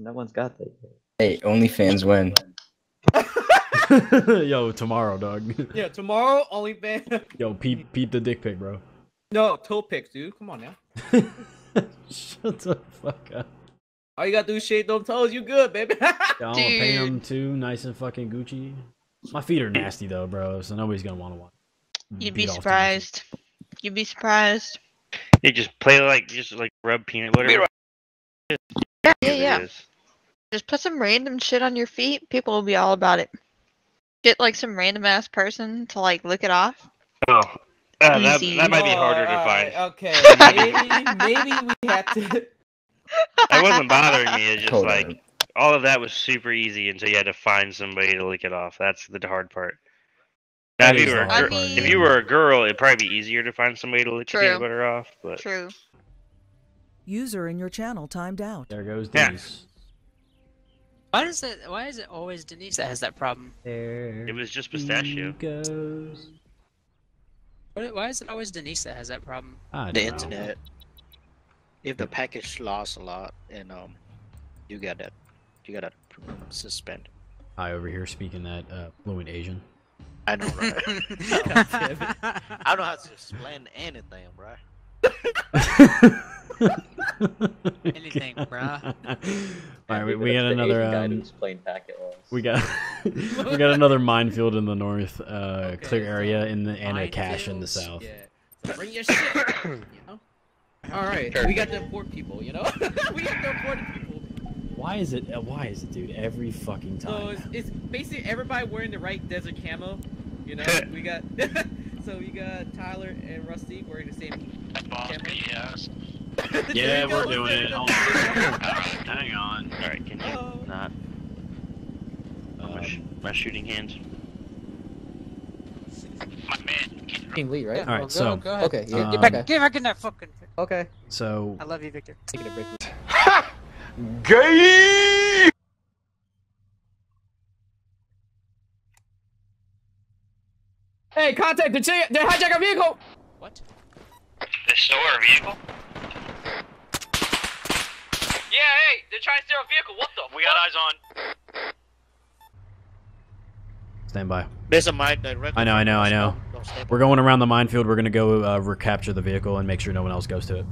surprised no one's got that yet. Hey, OnlyFans win. Yo, tomorrow, dog. Yeah, tomorrow only ban. Yo, peep, peep the dick pic, bro. no, toe pics, dude. Come on now. Shut the fuck up. All you gotta do is shave those toes. You good, baby? Yeah, I'm gonna pay Dude. him too, nice and fucking Gucci. My feet are nasty though, bro. So nobody's gonna want to watch. You'd be off to surprised. You'd be surprised. You just play like just like rub peanut butter. Yeah, yeah, yeah. Is. Just put some random shit on your feet. People will be all about it. Get like some random ass person to like lick it off. Oh, uh, that, that might be harder to Alright, find. Okay, maybe maybe we have to. That wasn't bothering me. It's just Hold like on. all of that was super easy until you had to find somebody to lick it off. That's the hard part. Now, if you were a hard gir- part, if you were a girl, it'd probably be easier to find somebody to lick the True. peanut butter off. But True. User in your channel timed out. There goes Yeah. Denise. Why does it? Why is it always Denise that has that problem? There. it was just pistachio. goes. Why, why is it always Denise that has that problem? The know. internet. If the package lost a lot, and um, you got that, you got that suspend. I over here speaking that uh, fluent Asian. I know, right? God damn it. I don't know how to explain anything, bro. Anything, bruh. All right, we, Even we got another. Asian guy Um, explain packet we got we got another minefield in the north, uh, clear area so in the and a cache in the south. Yeah. So bring your shit. You know. All right, we got to import people. You know, we got to import people. Why is it? uh, Why is it, dude? Every fucking So time. it's, it's basically everybody wearing the right desert camo. You know, we got. so we got Tyler and Rusty wearing the same camo. Yes. Yeah, we're doing it. Hang on. All right, can you Oh. not? Um, my, sh- my shooting hands. My man. Team lead, right? all right, so go ahead. Okay, yeah, Um, Get back, okay. get back in that fucking. Okay. so I love you, Victor. Taking a break. Hey, contact the ch- they hijack our vehicle. What? They stole our vehicle. Yeah, hey, they're trying to steal our vehicle. What the? We got eyes on. stand by. There's a mine directly. I know, I know, I know. We're going around the minefield. We're gonna go uh, recapture the vehicle and make sure no one else goes to it.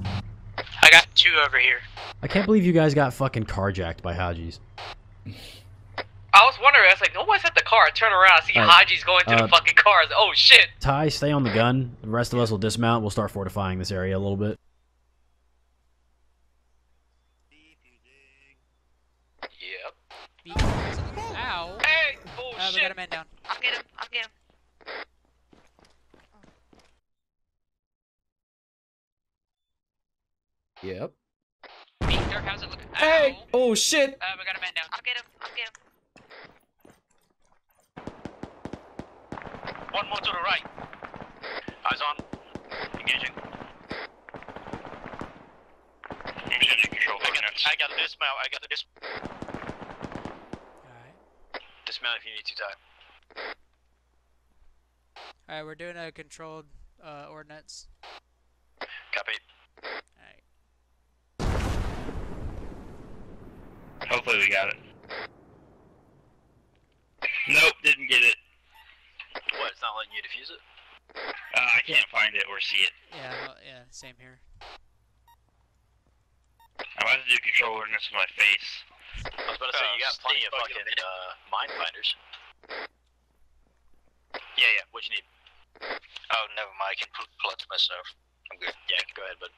I got two over here. I can't believe you guys got fucking carjacked by Hajis. I was wondering. I was like, no one's at the car. I turn around, I see Alright, Haji's going to uh, the fucking cars. Oh shit. Ty, stay on the gun. The rest of us will dismount. We'll start fortifying this area a little bit. Yep. Ow. Hey, oh Uh, we got a man down. I'll get him. I'll get him. Yep. Victor, how's it looking? Hey, Ow. oh shit. Uh, we got a man down. I'll get him. I'll get him. One more to the right. Eyes on. Engaging. Engaging control coordinates. I got the dismount. I got the dis. Alright. Dismount if you need to, Ty. Alright, we're doing a controlled uh, ordnance. Copy. Alright. Hopefully we got it. Nope, didn't get it. What? It's not letting you defuse it? Uh, I can't find it or see it. Yeah, well, yeah, same here. I'm about to do control ordnance with my face. I was about to say, you got plenty of fucking uh, mine finders. Yeah, yeah. What you need? Oh, never mind. I can pull, pull it to myself. I'm good. Yeah, go ahead, bud.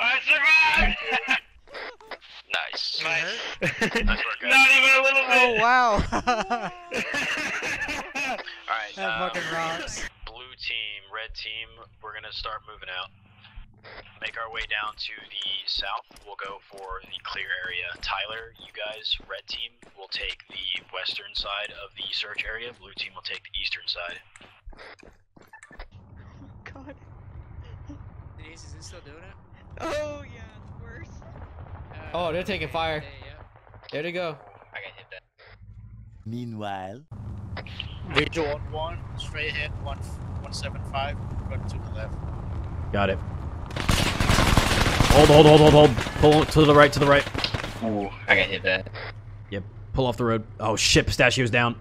I survived! Nice. nice. Nice work. Not even a little bit. Oh wow! Alright, that um, fucking rocks. blue team, red team, we're gonna start moving out. Make our way down to the south. We'll go for the clear area. Tyler, you guys, red team, will take the western side of the search area. Blue team will take the eastern side. Oh, God. Denise, is it still doing it? Oh yeah, it's worse. Uh, Oh, they're taking fire. Yeah, yeah. There they go. I got hit that. Meanwhile, Visual on one, straight ahead, one one seven five, run to the left. Got it. Hold, hold, hold, hold, hold. Pull to the right, to the right. Ooh, I got hit bad. Yep. Pull off the road. Oh shit, pistachio's down.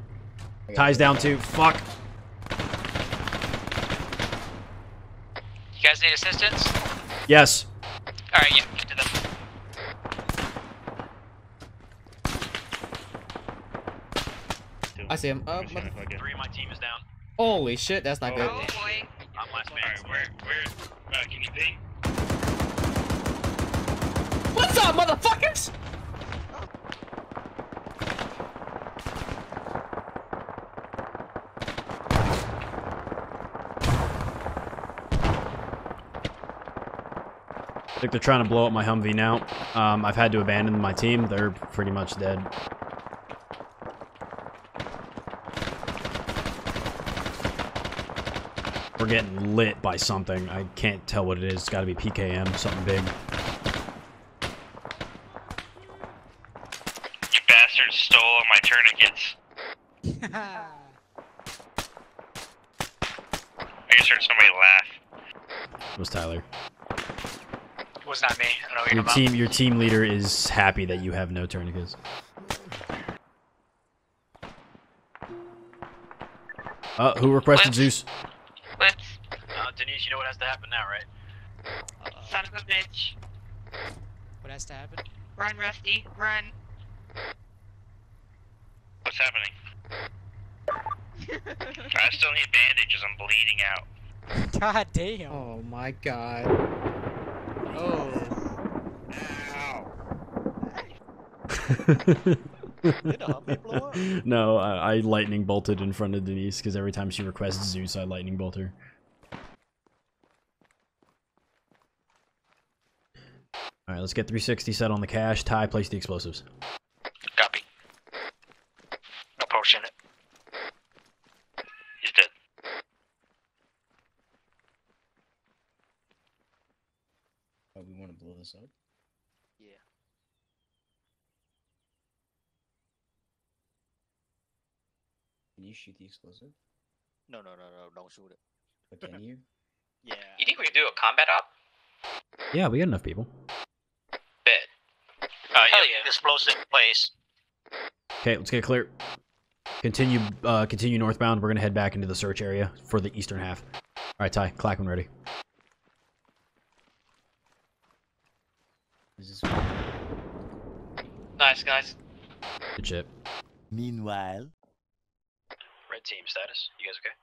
Ty's down too. Fuck. You guys need assistance? Yes. Alright, yeah, get to them. I see him. Uh, Three of my team is down. holy shit, that's not good. Oh boy. I'm last man. Alright, where, where, uh, can you ping? What's up, motherfuckers? I think they're trying to blow up my Humvee now. Um, I've had to abandon my team. They're pretty much dead. We're getting lit by something. I can't tell what it is. It's got to be PKM, something big. You bastards stole all my tourniquets. I just heard somebody laugh. It was Tyler. It was not me. I don't know what Your you're about. team, your team leader is happy that you have no tourniquets. Uh, who requested Zeus? Let's Uh, Denise, you know what has to happen now, right? son of a bitch. What has to happen? Run, Rusty. Run. What's happening? I still need bandages. I'm bleeding out. God damn. Oh my god. Oh. no, I, I lightning bolted in front of Denise because every time she requests Zeus, I lightning bolt her. All right, let's get 360 set on the cache. Ty, place the explosives. Copy. No potion it. He's dead. Oh, we want to blow this up? Yeah. Can you shoot the explosive? No, no, no, no, don't shoot it. But can you? Yeah. You think we can do a combat op? Yeah, we got enough people. Bet. Uh, Hell yeah, yeah. Explosive place. Okay, let's get clear. Continue, uh, continue northbound. We're gonna head back into the search area for the eastern half. All right, Ty, clack when ready. Is this Nice, guys. Good shit. Meanwhile, Red team status. You guys okay?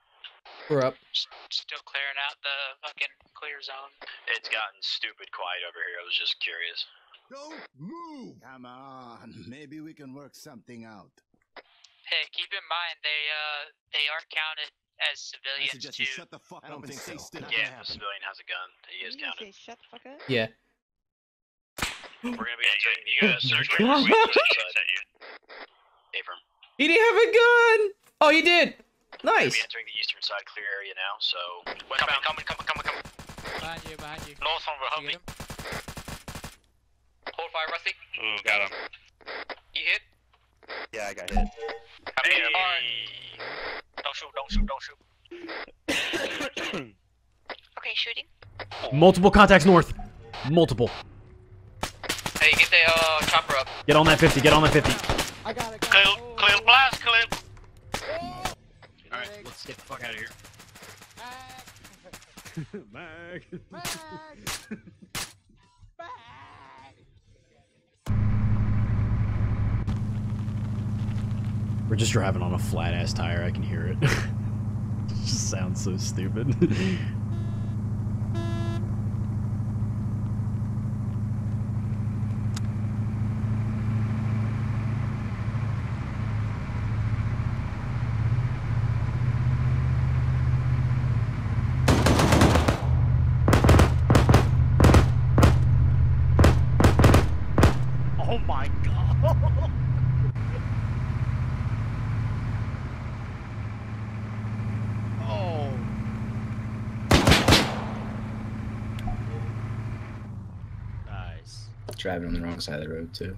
We're up. S- Still clearing out the fucking clear zone. It's gotten stupid quiet over here. I was just curious. don't move. Come on, maybe we can work something out. Hey, keep in mind they uh they are counted as I civilians suggest too. you shut the fuck I don't up and think stay so. still. Yeah, gonna if the civilian has a gun. He is You gonna counted. say shut the fuck up? Yeah. We're gonna be Yeah, entering you, you gotta uh, search search for range. your set you. Affirm. He didn't have a gun. Oh, he did. Nice! We're gonna be entering the eastern side clear area now. So westbound. coming, coming, coming, coming. Behind you, behind you. North from the You Humvee. get? Hold fire, Rusty. Ooh, got him. You hit? Yeah, I got hit. Copy. Alright. Don't shoot, don't shoot, don't shoot. Okay, shooting. Multiple contacts north. Multiple. Hey, get uh, chopper up. Get on that 50. Get on that 50. I got it. Clear, clear the blast clip. Alright, let's get the fuck out of here. We're just driving on a flat ass tire. I can hear it. it just sounds so stupid. Oh my god! oh. Nice. Driving on the wrong side of the road, too.